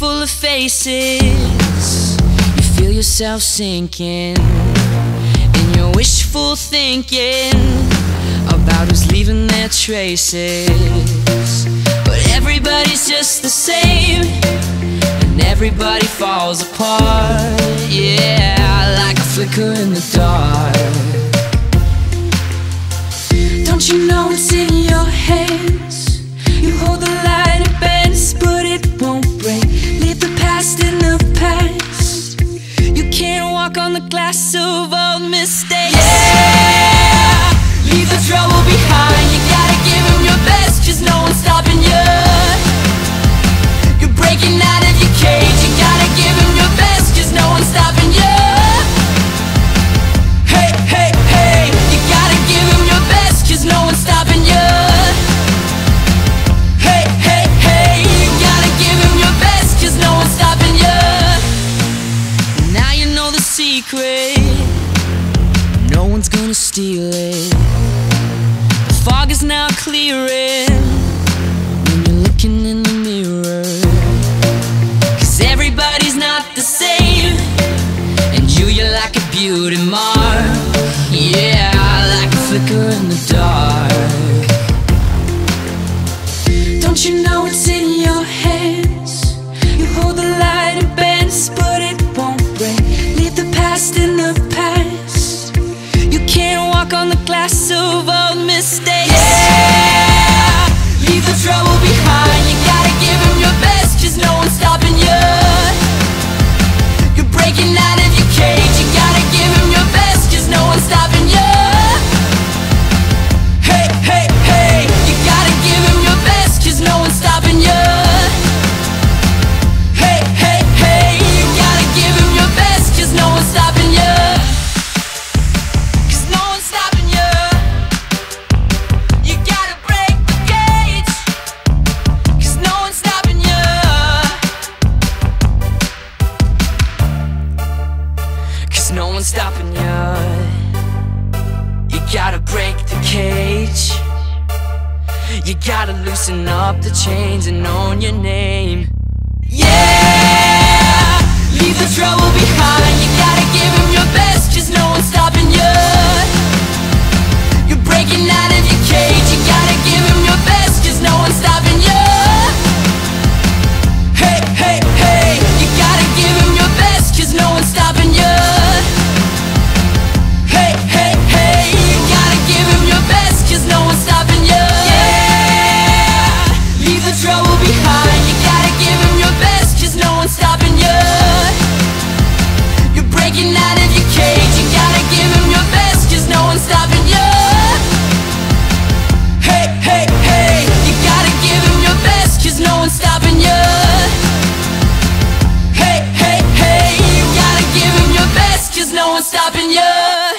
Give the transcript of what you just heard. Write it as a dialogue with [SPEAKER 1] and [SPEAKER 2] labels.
[SPEAKER 1] faces. You feel yourself sinking in your wishful thinking about who's leaving their traces. But everybody's just the same, and everybody falls apart. Yeah, like a flicker in the dark. Don't you know it's in on the glass of old mistakes. Yeah, secret, no one's gonna steal it. The fog is now clearing when you're looking in the mirror. Cause everybody's not the same. And you, you're like a beauty mark Yeah, like a flicker in the dark on the glass of old mistakes one's stopping you. You gotta break the cage. You gotta loosen up the chains and own your name. Leave the trouble behind. You gotta your best, cause no one's stopping you. You're breaking out of your cage. You gotta your best, cause no one's stopping you. Hey, hey, hey, you gotta your best, cause no one's stopping you. Hey, hey, hey, you gotta your best, cause no one's stopping you.